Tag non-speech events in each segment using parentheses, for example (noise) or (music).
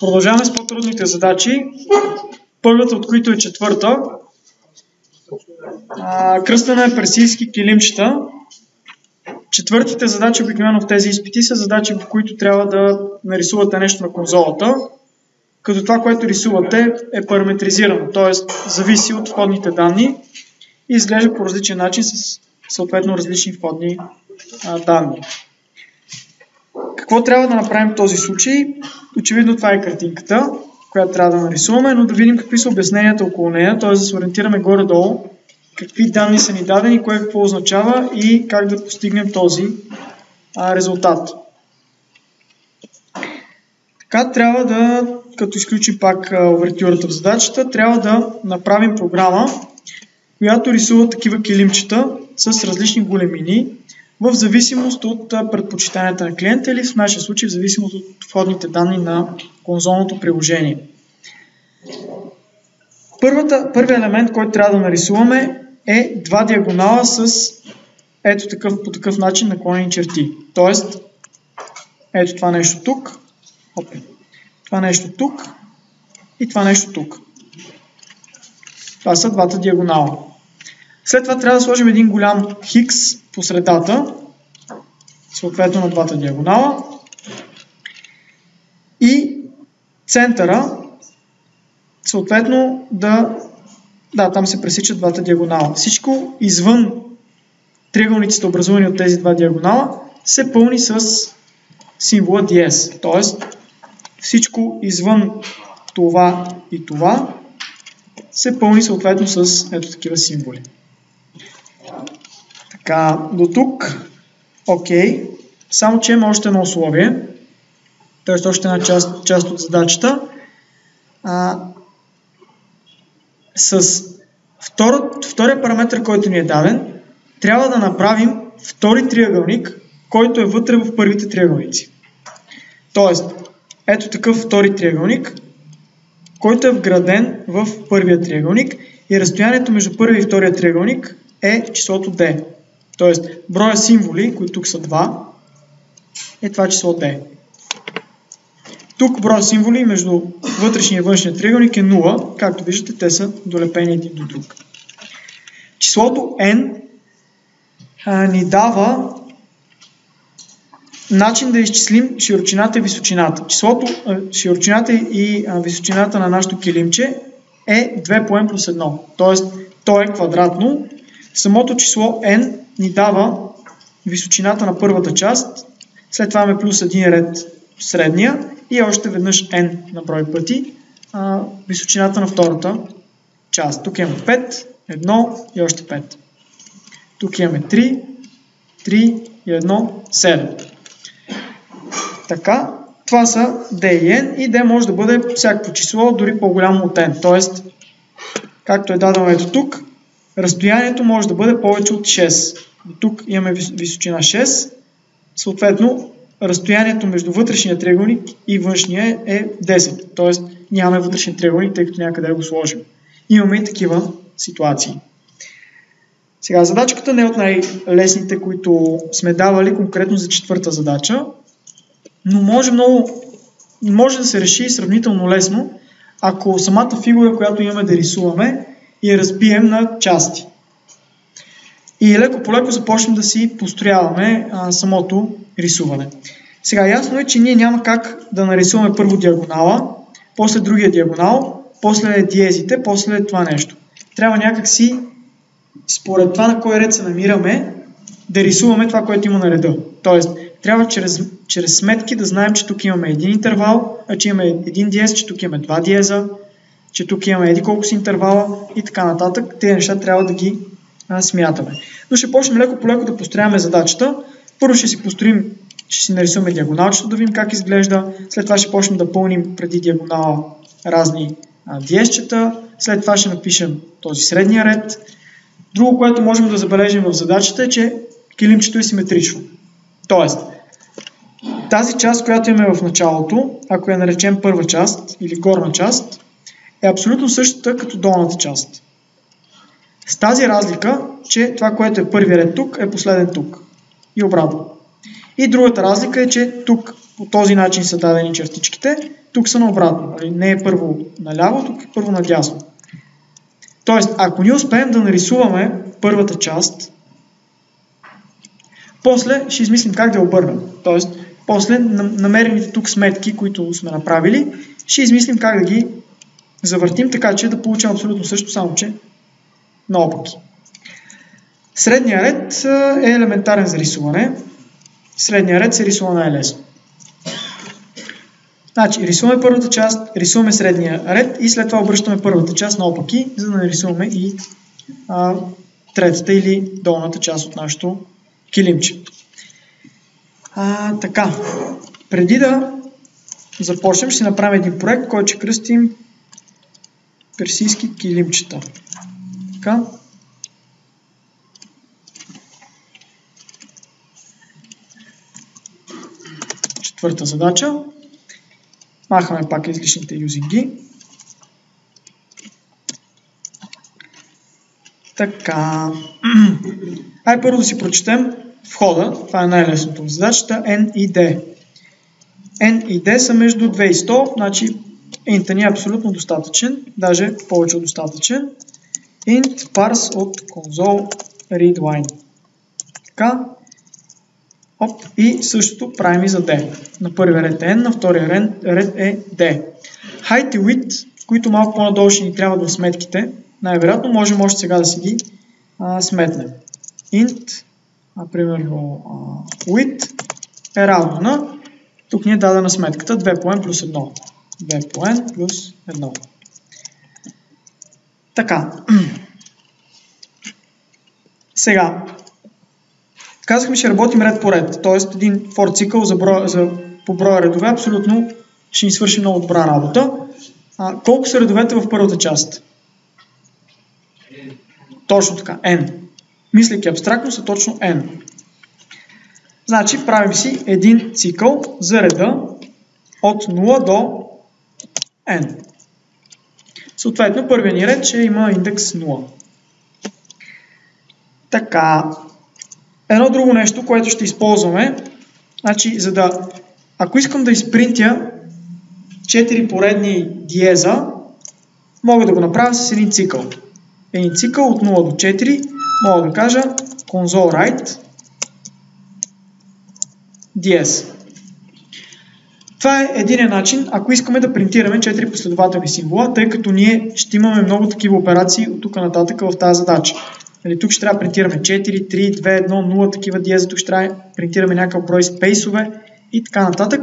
Продължаваме с по-трудните задачи. Първата от които е четвърта. кръстена е персийски килимчета. Четвъртите задачи обикновено в тези изпити са задачи, в които трябва да нарисувате нещо на конзолата, като това, което рисувате е параметризирано, т.е. зависи от входните данни и изглежда по различен начин с съответно различни входни а, данни. Какво трябва да направим в този случай? Очевидно това е картинката, която трябва да нарисуваме, но да видим какви са обясненията около нея, т.е. да се ориентираме горе-долу, какви данни са ни дадени, кое какво означава и как да постигнем този а, резултат. Така трябва да, като изключим пак овертюрата в задачата, трябва да направим програма, която рисува такива килимчета с различни големини, в зависимост от предпочитанията на клиента или в нашия случай в зависимост от входните данни на конзолното приложение. Първата, първият елемент, който трябва да нарисуваме е два диагонала с ето такъв, по такъв начин наклонени черти. Тоест, ето това нещо тук, Опе. това нещо тук и това нещо тук. Това са двата диагонала. След това трябва да сложим един голям хикс по средата, съответно на двата диагонала. И центъра, съответно да... Да, там се пресичат двата диагонала. Всичко извън триъгълниците, образувани от тези два диагонала, се пълни с символа DS. Т.е. всичко извън това и това се пълни съответно с ето такива символи. Така, до тук, окей, само че има още едно условие, т.е. още една част, част от задачата. А, с втори, втория параметр, който ни е даден, трябва да направим втори триъгълник, който е вътре в първите триъгълници. Тоест, ето такъв втори триъгълник, който е вграден в първия триъгълник и разстоянието между първия и втория триъгълник е числото D. Тоест, броя символи, които тук са 2, е това число D. Тук броя символи между вътрешния и външния триъгълник е 0. Както виждате, те са долепени един до друг. Числото n а, ни дава начин да изчислим широчината и височината. Числото, а, широчината и а, височината на нашото килимче е 2 по n плюс 1. Тоест, то е квадратно. Самото число n ни дава височината на първата част, след това имаме плюс един ред средния и още веднъж n на брой пъти а, височината на втората част. Тук имаме 5, 1 и още 5. Тук имаме 3, 3 и 1, 7. Така, това са D и N и D може да бъде всякакво число, дори по-голямо от N. Тоест, както е дадено ето тук, разстоянието може да бъде повече от 6. Тук имаме височина 6, съответно разстоянието между вътрешния триъгълник и външния е 10. Тоест нямаме вътрешен триъгълник, тъй като някъде го сложим. Имаме и такива ситуации. Сега, задачката не е от най-лесните, които сме давали конкретно за четвърта задача, но може много, може да се реши сравнително лесно, ако самата фигура, която имаме да рисуваме, я разбием на части. И леко по леко започнем да си построяваме а, самото рисуване. Сега ясно е, че ние няма как да нарисуваме първо диагонала, после другия диагонал, после диезите, после това нещо. Трябва някакси, според това на кой ред се намираме, да рисуваме това, което има на реда. Тоест, трябва чрез, чрез сметки да знаем, че тук имаме един интервал, а че имаме един диез, че тук имаме два диеза, че тук имаме еди колко си интервала и така нататък. Тези неща трябва да ги а, смятаме. Но ще почнем леко по леко да построяваме задачата. Първо ще си построим, ще си нарисуваме диагоналчето, да видим как изглежда. След това ще почнем да пълним преди диагонала разни диезчета. След това ще напишем този средния ред. Друго, което можем да забележим в задачата е, че килимчето е симетрично. Тоест, тази част, която имаме в началото, ако я наречем първа част или горна част, е абсолютно същата като долната част. С тази разлика, че това, което е първи ред тук, е последен тук. И обратно. И другата разлика е, че тук по този начин са дадени чертичките, тук са наобратно. Нали? Не е първо наляво, тук е първо надясно. Тоест, ако ние успеем да нарисуваме първата част, после ще измислим как да я обърнем. Тоест, после намерените тук сметки, които сме направили, ще измислим как да ги завъртим, така че да получим абсолютно също, само че наопаки. Средния ред е елементарен за рисуване. Средния ред се рисува най-лесно. Значи, рисуваме първата част, рисуваме средния ред и след това обръщаме първата част наопаки, за да нарисуваме и а, третата или долната част от нашото килимче. А, така, преди да започнем, ще направим един проект, който ще кръстим персийски килимчета. Така. Четвърта задача. Махаме пак излишните юзинги. Така. Ай първо да си прочетем входа. Това е най-лесното задачата. N и D. N и D са между 2 и 100, значи int е абсолютно достатъчен, даже повече от достатъчен. int parse от console readline. Така. Оп, и същото правим и за D. На първия ред е N, на втория ред е D. Height и width, които малко по-надолу ще ни трябват в сметките, най-вероятно можем още сега да си ги а, сметнем. int, а, width е равно на, тук ни е дадена сметката 2 по n плюс 1. 2 по n плюс 1. Така. (clears throat) Сега, казахме, ще работим ред по ред, т.е. един for цикъл за, броя, за по броя редове абсолютно ще ни свърши много добра работа. А, колко са редовете в първата част? Точно така, n. Мислейки абстрактно са точно n. Значи правим си един цикъл за реда от 0 до n. Съответно, първият ни ред ще има индекс 0. Така, едно друго нещо, което ще използваме, значи, за да, ако искам да изпринтя 4 поредни диеза, мога да го направя с един цикъл. Един цикъл от 0 до 4, мога да кажа console write ds. Това е един начин, ако искаме да принтираме 4 последователни символа, тъй като ние ще имаме много такива операции от тук нататък в тази задача. Нали, тук ще трябва да принтираме 4, 3, 2, 1, 0 такива диези, тук ще трябва да принтираме някакъв брой спейсове и така нататък.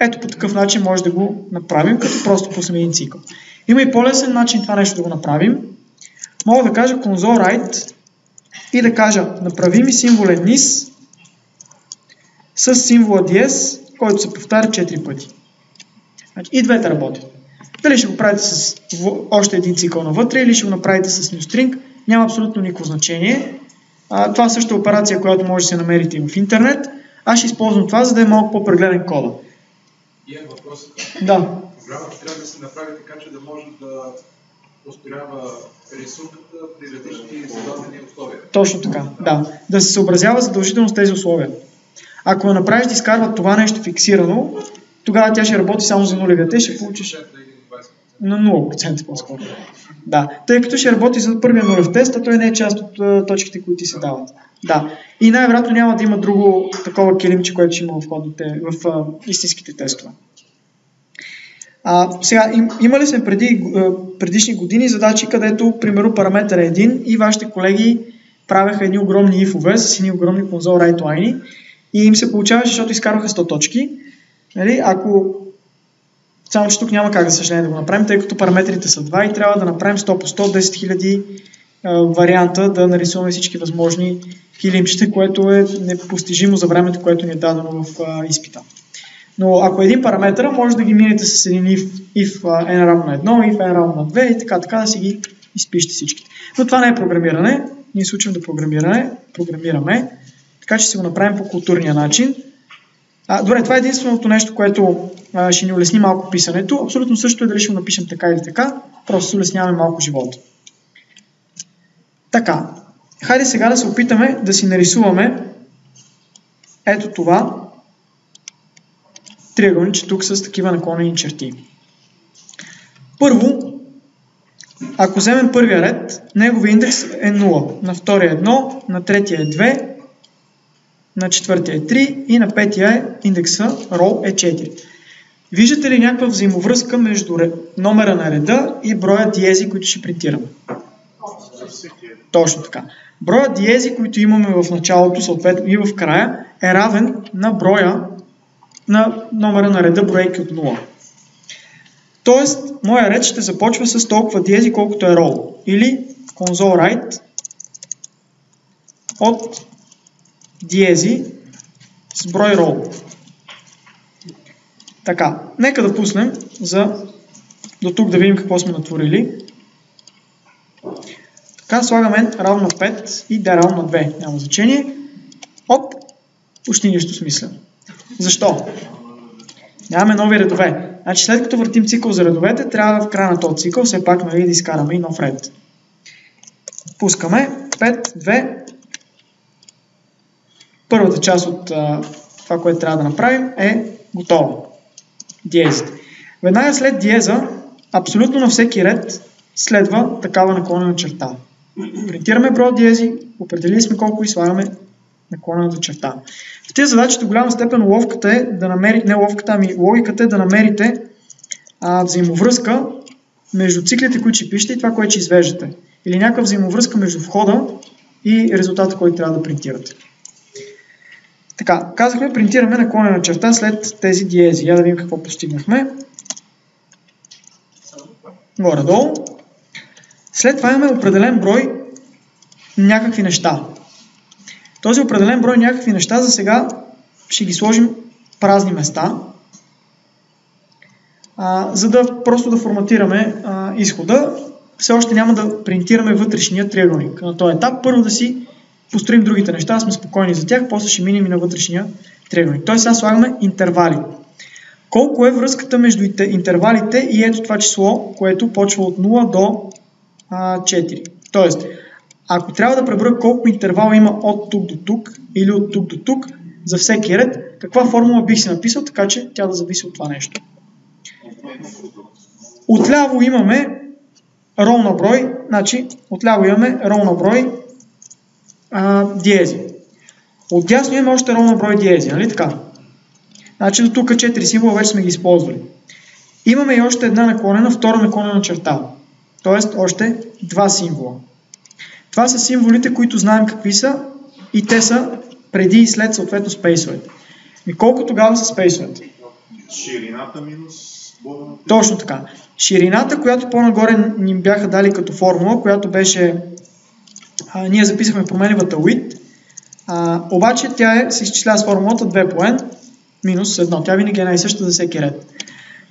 Ето по такъв начин може да го направим, като просто пуснем един цикъл. Има и по-лесен начин това нещо да го направим. Мога да кажа console write и да кажа направи ми символен низ с символа DS който се повтаря 4 пъти. Значи, и двете работят. Дали ще го правите с още един цикъл навътре или ще го направите с newstring, няма абсолютно никакво значение. А, това също е операция, която може да се намерите и в интернет. Аз ще използвам това, за да е малко по-прегледен кода. И е въпрос. Да. Програмата трябва да се направи така, че да може да ускорява рисунката при различни зададени условия. Точно така, да. Да се съобразява задължително с тези условия. Ако я направиш да изкарва това нещо фиксирано, тогава тя ще работи само за нулевия. Те ще получиш на 0% по-скоро. Да, тъй като ще работи за първия нулев тест, а той не е част от uh, точките, които ти се дават. Да. И най-вероятно няма да има друго такова килимче, което ще има в, ходите, в uh, истинските тестове. А, сега, им, имали сме преди, предишни години задачи, където, примерно, параметър е един и вашите колеги правеха едни огромни ифове с едни огромни конзол write line и им се получаваше, защото изкарваха 100 точки. Нали? Ако само, че тук няма как да съжаление да го направим, тъй като параметрите са 2 и трябва да направим 100 по 100, 10 000 варианта да нарисуваме всички възможни килимчета, което е непостижимо за времето, което ни е дадено в а, изпита. Но ако е един параметър, може да ги минете с един if, if n равно на 1, if n равно на 2 и така, така да си ги изпишете всичките. Но това не е програмиране. Ние се учим да програмираме, програмираме така че си го направим по културния начин. А, добре, това е единственото нещо, което а, ще ни улесни малко писането. Абсолютно също е дали ще го напишем така или така. Просто се улесняваме малко живота. Така. Хайде сега да се опитаме да си нарисуваме ето това. триъгълниче тук с такива наклонени черти. Първо, ако вземем първия ред, неговия индекс е 0, на втория е 1, на третия е 2, на четвъртия е 3 и на петия е индекса row е 4. Виждате ли някаква взаимовръзка между номера на реда и броя диези, които ще принтираме? Точно така. Броя диези, които имаме в началото, съответно и в края, е равен на броя на номера на реда бройки от 0. Тоест, моя ред ще започва с толкова диези, колкото е roll. Или console write от диези с брой roll. Така, нека да пуснем за до тук да видим какво сме натворили. Така, слагаме равно 5 и да равно 2. Няма значение. Оп, почти нищо смислено. Защо? Нямаме нови редове. Значи след като въртим цикъл за редовете, трябва в края на този цикъл все пак нали, да изкараме и нов ред. Пускаме 5, 2. Първата част от а, това, което трябва да направим е готова. Диезите. Веднага след диеза, абсолютно на всеки ред следва такава наклонена черта. Принтираме броя диези, определили сме колко и слагаме наклонената черта. В тези задачи до голяма степен ловката е да намерите, не ловката, ами логиката е да намерите а, взаимовръзка между циклите, които ще пишете и това, което ще извеждате. Или някаква взаимовръзка между входа и резултата, който трябва да принтирате. Така, казахме, принтираме наклонена черта след тези диези. Я да видим какво постигнахме. Горе-долу. След това имаме определен брой някакви неща. Този определен брой някакви неща за сега ще ги сложим празни места, а, за да просто да форматираме а, изхода. Все още няма да принтираме вътрешния триъгълник. На този етап първо да си построим другите неща, сме спокойни за тях, после ще минем и на вътрешния триъгълник. Тоест сега слагаме интервали. Колко е връзката между интервалите и ето това число, което почва от 0 до а, 4. Тоест, ако трябва да преброя колко интервала има от тук до тук или от тук до тук за всеки ред, каква формула бих си написал, така че тя да зависи от това нещо. Отляво имаме рол брой, значи отляво имаме рол на брой а, диези. Отдясно имаме още рол на брой диези, нали така? Значи до тук 4 символа вече сме ги използвали. Имаме и още една наклонена, втора наклонена черта. Тоест още два символа. Това са символите, които знаем какви са и те са преди и след съответно спейсовете. И колко тогава са спейсовете? Ширината минус Точно така. Ширината, която по-нагоре ни бяха дали като формула, която беше... Ние записахме променливата width, а, обаче тя е, се изчислява с формулата 2 по n минус 1. Тя винаги е най-съща за всеки ред.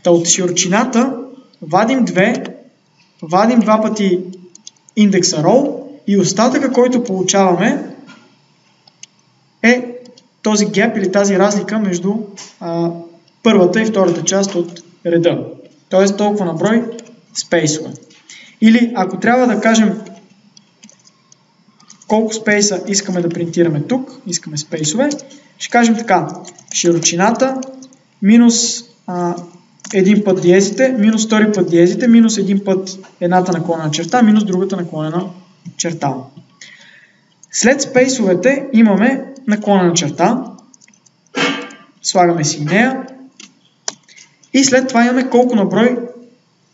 Та от широчината вадим 2, вадим два пъти индекса row и остатъка, който получаваме е този геп или тази разлика между а, първата и втората част от реда. Т.е. толкова на брой спейсове. Или ако трябва да кажем колко спейса искаме да принтираме тук, искаме спейсове, ще кажем така. Широчината минус а, един път диезите, минус втори път диезите, минус един път едната наклонена черта, минус другата наклонена черта. След спейсовете имаме наклонена черта. Слагаме си нея. И след това имаме колко на брой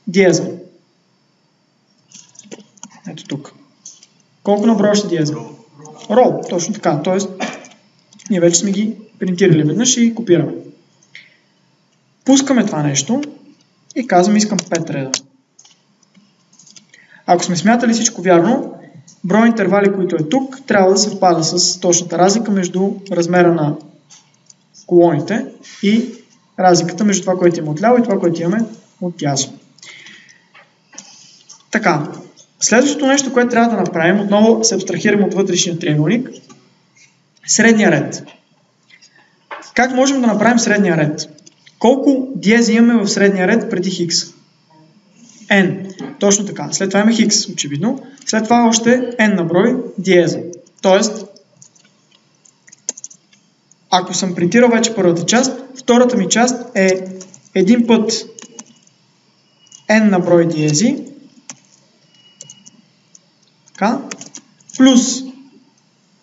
диеза. Ето тук. Колко на брой ще диеза? Рол, точно така. Тоест, ние вече сме ги принтирали веднъж и копираме. Пускаме това нещо и казваме искам 5 реда. Ако сме смятали всичко вярно, брой интервали, които е тук, трябва да съвпада с точната разлика между размера на колоните и разликата между това, което има отляво и това, което имаме от тясно. Така, следващото нещо, което трябва да направим, отново се абстрахираме от вътрешния триъгълник, средния ред. Как можем да направим средния ред? Колко диези имаме в средния ред преди хикс? n. Точно така. След това имаме хикс, очевидно. След това още n на брой диеза. Тоест, ако съм принтирал вече първата част, втората ми част е един път n на брой диези, така, плюс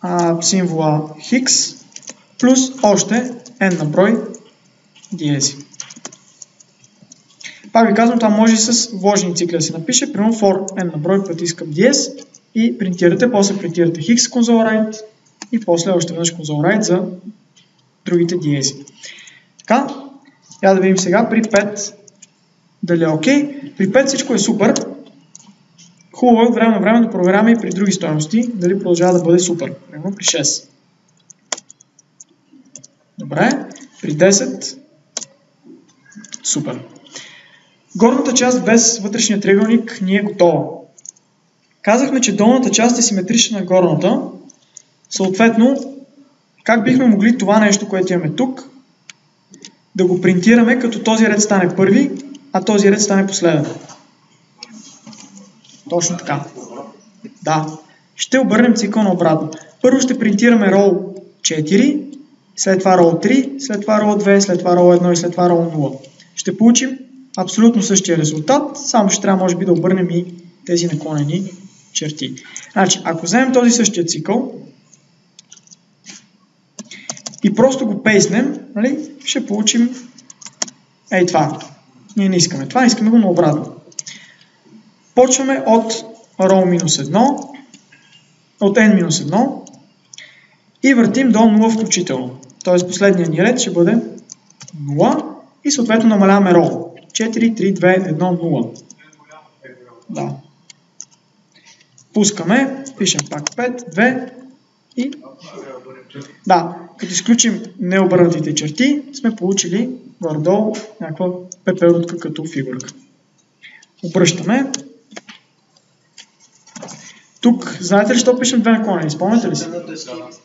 а, символа Хикс, плюс още n на брой диези. Пак ви казвам, това може и с вложени цикли да се напише. Примерно for n на брой пъти искам диез и принтирате, после принтирате Higgs console и после още веднъж console за другите диези. Така, я да видим сега при 5 дали е окей. При 5 всичко е супер. Хубаво е от време на време да проверяваме и при други стоености дали продължава да бъде супер. Примерно при 6. Добре. При 10 супер. Горната част без вътрешния триъгълник ни е готова. Казахме, че долната част е симетрична на горната. Съответно, как бихме могли това нещо, което имаме тук, да го принтираме, като този ред стане първи, а този ред стане последен. Точно така. Да. Ще обърнем цикъл на обратно. Първо ще принтираме рол 4, след това рол 3, след това рол 2, след това рол 1 и след това рол 0. Ще получим абсолютно същия резултат, само ще трябва може би да обърнем и тези наклонени черти. Значи, ако вземем този същия цикъл и просто го пейснем, нали, ще получим ей това. Ние не искаме това, искаме го наобратно. Почваме от row 1, от n-1 и въртим до 0 включително. Т.е. последният ни ред ще бъде 0 и съответно намаляваме row. 4, 3, 2, 1, 0. Да. Пускаме, пишем пак 5, 2 и... Да, като изключим необърнатите черти, сме получили горе-долу някаква пеперутка като фигурка. Обръщаме. Тук, знаете ли, що пишем две наклонени? Спомняте ли си?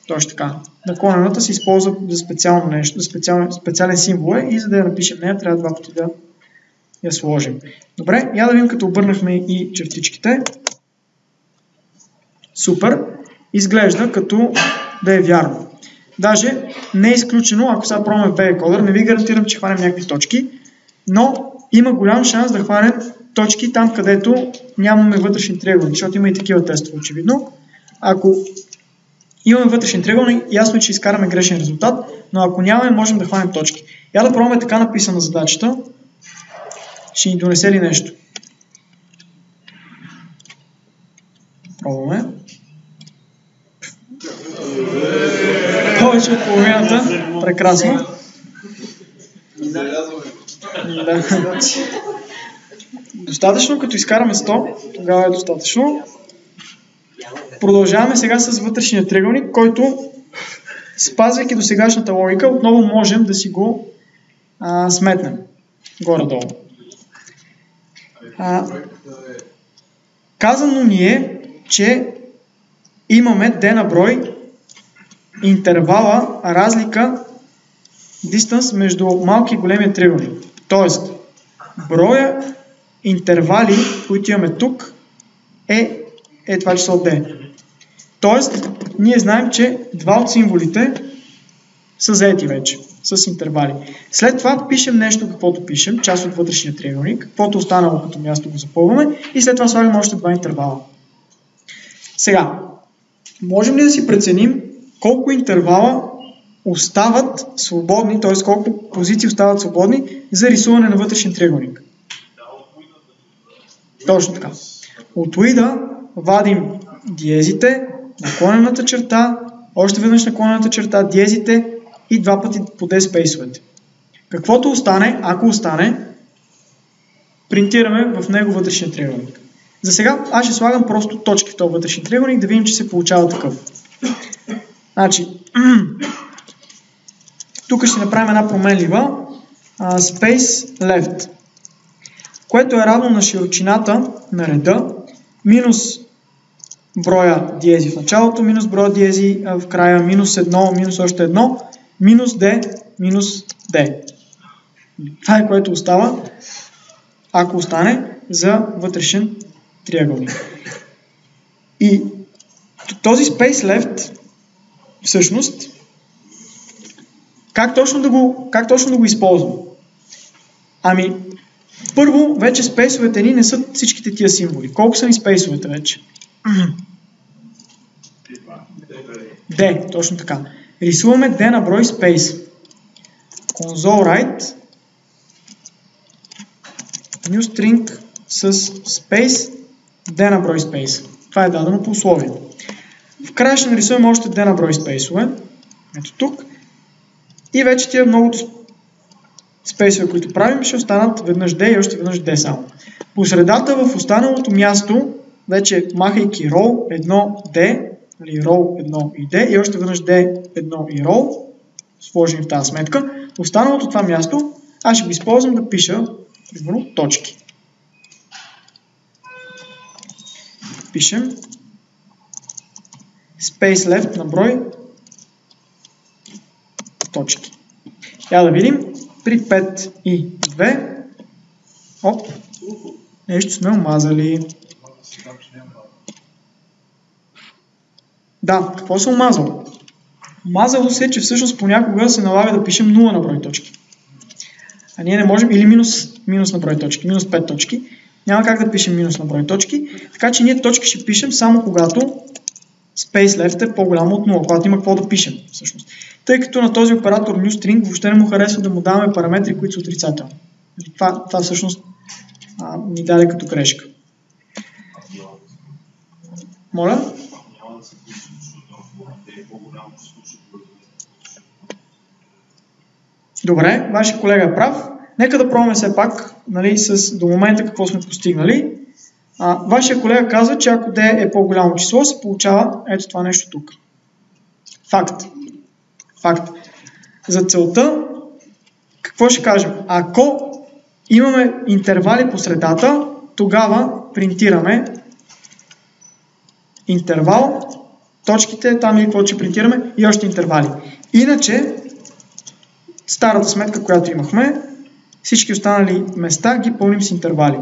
Точно така. Наклонената се използва за специално нещо, за специален, специален символ е и за да я напишем нея, трябва два пъти да я сложим. Добре, я да видим като обърнахме и чертичките. Супер. Изглежда като да е вярно. Даже не е изключено, ако сега пробваме в Coder, не ви гарантирам, че хванем някакви точки, но има голям шанс да хванем точки там, където нямаме вътрешни триъгълни, защото има и такива тестове, очевидно. Ако имаме вътрешен триъгълник, ясно е, че изкараме грешен резултат, но ако нямаме, можем да хванем точки. Я да пробваме така написана задачата. Ще ни донесе ли нещо? Пробваме. Повече от половината. Прекрасно. Достатъчно, като изкараме 100, тогава е достатъчно. Продължаваме сега с вътрешния триъгълник, който, спазвайки до сегашната логика, отново можем да си го а, сметнем горе-долу. А, казано ни е, че имаме d на брой интервала, разлика, дистанс между малки и големия триъгълник. Тоест, броя интервали, които имаме тук, е, е това число D. Тоест, ние знаем, че два от символите са заети вече с интервали. След това пишем нещо, каквото пишем, част от вътрешния триъгълник, каквото останало като място го запълваме и след това слагаме още два интервала. Сега, можем ли да си преценим колко интервала остават свободни, т.е. колко позиции остават свободни за рисуване на вътрешен триъгълник? Точно така. От уида вадим диезите, наклонената черта, още веднъж наклонената черта, диезите и два пъти по D спейсовете. Каквото остане, ако остане, принтираме в него вътрешния триъгълник. За сега аз ще слагам просто точки в този вътрешен триъгълник, да видим, че се получава такъв. Значи, (clears throat) тук ще направим една променлива space left, което е равно на широчината на реда минус броя диези в началото, минус броя диези в края, минус едно, минус още едно, минус d, минус d. Това е което остава, ако остане, за вътрешен триъгълник. И този space left всъщност Как точно да го, как точно да го използвам? Ами, първо, вече спейсовете ни не са всичките тия символи. Колко са ни спейсовете вече? D, точно така. Рисуваме D на брой спейс. Console write new string с space D на брой спейс. Това е дадено по условие. В края ще нарисуваме още D на брой спейсове. Ето тук. И вече тия многото спейсове, които правим, ще останат веднъж D и още веднъж D само. По средата в останалото място, вече махайки row 1 D, или row 1 и D, и още веднъж D 1 и row, сложим в тази сметка, останалото това място, аз ще го използвам да пиша, примерно, точки. Пишем space left на брой точки. Я да видим при 5 и 2. Оп, нещо сме омазали. Да, какво съм омазал? Омазало се, че всъщност понякога се налага да пишем 0 на брой точки. А ние не можем, или минус, минус на брой точки, минус 5 точки. Няма как да пишем минус на брой точки. Така че ние точки ще пишем само когато space left е по-голямо от 0, когато има какво да пишем всъщност тъй като на този оператор newString въобще не му харесва да му даваме параметри, които са отрицателни. Нали, това, това всъщност а, ни даде като грешка. Моля? Добре, вашия колега е прав. Нека да пробваме все пак нали, с, до момента какво сме постигнали. А, вашия колега каза, че ако D е по-голямо число, се получава ето това нещо тук. Факт. Факт. За целта, какво ще кажем? Ако имаме интервали по средата, тогава принтираме интервал, точките, там и какво ще принтираме и още интервали. Иначе, старата сметка, която имахме, всички останали места ги пълним с интервали.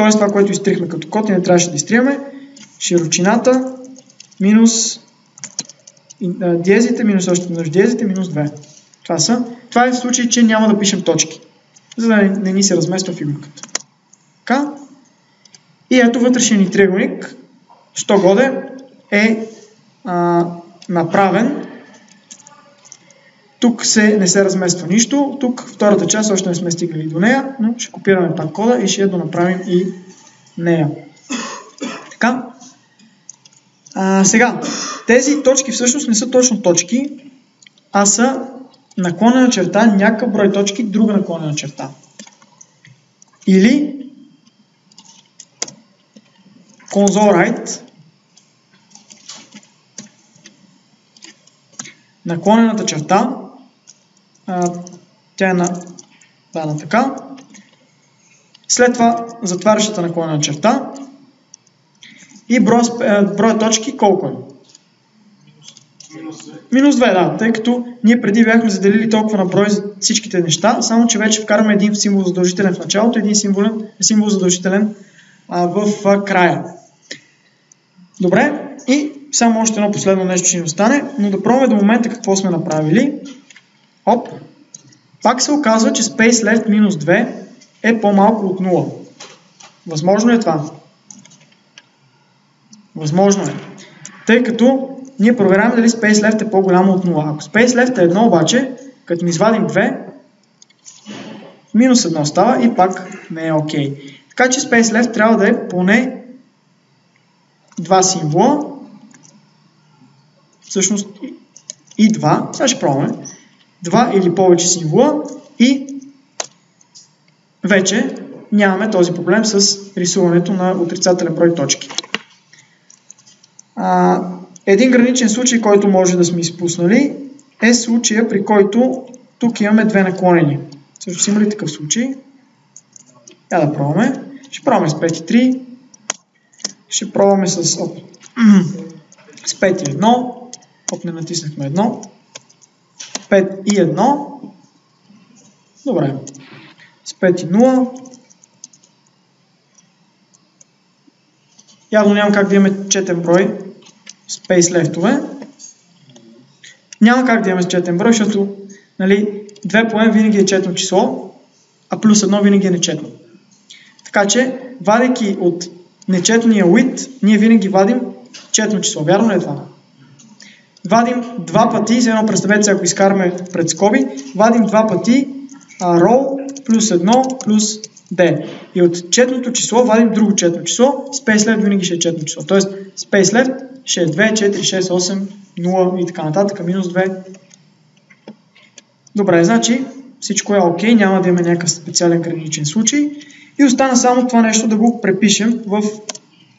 Тоест това, което изтрихме като код и не трябваше да изтриваме, широчината минус диезите минус още веднъж диезите минус 2. Това са. Това е в случай, че няма да пишем точки, за да не, ни се размества фигурката. Така. И ето вътрешния ни триъгълник, що годе, е а, направен. Тук се, не се размества нищо. Тук втората част още не сме стигнали до нея, но ще копираме пак кода и ще я донаправим и нея. Така. А, сега, тези точки всъщност не са точно точки, а са наклонена черта, някакъв брой точки, друга наклонена черта. Или console наклонената черта, тя е на, така, след това затварящата наклонена черта и броя, броя точки колко е? Минус 2, да, тъй като ние преди бяхме заделили толкова на брой за всичките неща, само че вече вкараме един символ задължителен в началото, един символ, символ задължителен а, в а, края. Добре, и само още едно последно нещо ще ни остане, но да пробваме до момента какво сме направили. Оп, пак се оказва, че space left минус 2 е по-малко от 0. Възможно е това? Възможно е. Тъй като ние проверяваме дали space left е по-голямо от 0. Ако space left е 1 обаче, като ми извадим 2, минус 1 става и пак не е окей. Okay. Така че space left трябва да е поне два символа, всъщност и два, сега ще пробваме, два или повече символа и вече нямаме този проблем с рисуването на отрицателен брой точки. Един граничен случай, който може да сме изпуснали, е случая, при който тук имаме две наклонени. Също има ли такъв случай? Я да пробваме. Ще пробваме с 5 и 3. Ще пробваме с, оп, (clears throat) с 5 и 1. Оп, не натиснахме 1. 5 и 1. Добре. С 5 и 0. Явно няма как да имаме четен брой space лефтове. Няма как да имаме четен брой, защото нали, 2 по n винаги е четно число, а плюс 1 винаги е нечетно. Така че, вадейки от нечетния wit, ние винаги вадим четно число. Вярно ли е това? Вадим два пъти, за едно представете се, ако изкараме пред скоби, вадим два пъти а, row плюс 1 плюс d. И от четното число вадим друго четно число, space left винаги ще е четно число. Тоест space left ще е 2, 4, 6, 8, 0 и така нататък, минус 2. Добре, значи всичко е окей, няма да имаме някакъв специален граничен случай. И остана само това нещо да го препишем в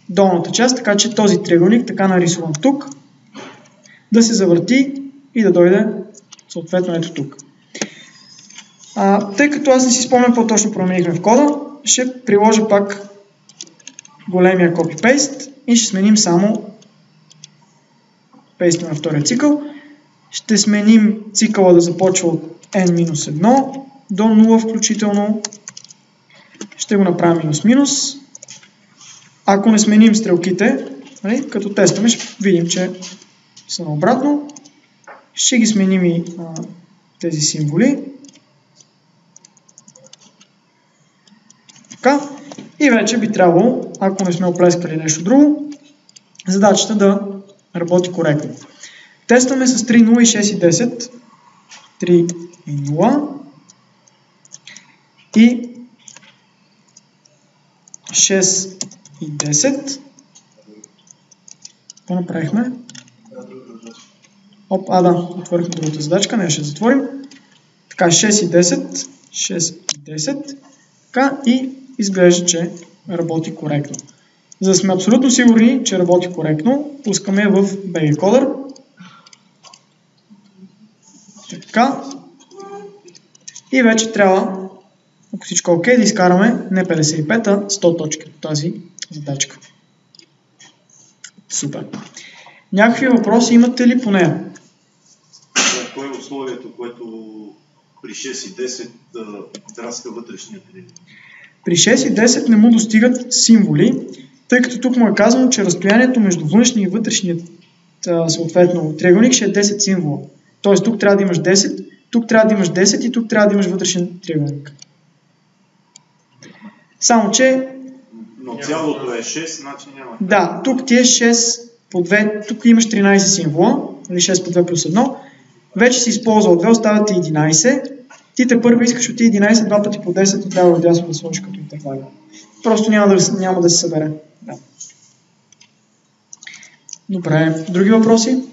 долната част, така че този триъгълник, така нарисуван тук, да се завърти и да дойде съответно ето тук. А, тъй като аз не си спомням по-точно променихме в кода, ще приложа пак големия copy-paste и ще сменим само пейста на втория цикъл. Ще сменим цикъла да започва от n-1 до 0 включително. Ще го направим минус-минус. Ако не сменим стрелките, нали, като тестваме, ще видим, че са наобратно. Ще ги сменим и а, тези символи. Така. И вече би трябвало, ако не сме оплескали нещо друго, задачата да работи коректно. Тестваме с 3, 0 и 6 и 10. 3 и 0. И 6 и 10. Какво направихме? Оп, а да, отворихме другата задачка, не ще затворим. Така, 6 и 10, 6 и 10. Така, и изглежда, че работи коректно. За да сме абсолютно сигурни, че работи коректно, пускаме в BG. Така. И вече трябва, ако всичко е окей, да изкараме не 55, а 100 точки от тази задачка. Супер. Някакви въпроси имате ли по нея? Кое е условието, което при 6 и 10 да драска вътрешния триъгълник? При 6 и 10 не му достигат символи, тъй като тук му е казано, че разстоянието между външния и вътрешният съответно триъгълник ще е 10 символа. Тоест тук трябва да имаш 10, тук трябва да имаш 10 и тук трябва да имаш вътрешен триъгълник. Само, че... Но цялото е 6, значи няма. Да, тук ти е 6 по 2, тук имаш 13 символа, или 6 по 2 плюс 1. Вече си използвал 2, остават ти 11. Ти те първо искаш от ти 11, два пъти по 10 и трябва дясно да сложиш като интервали. Просто няма да, няма да се събере. Да. Добре, други въпроси?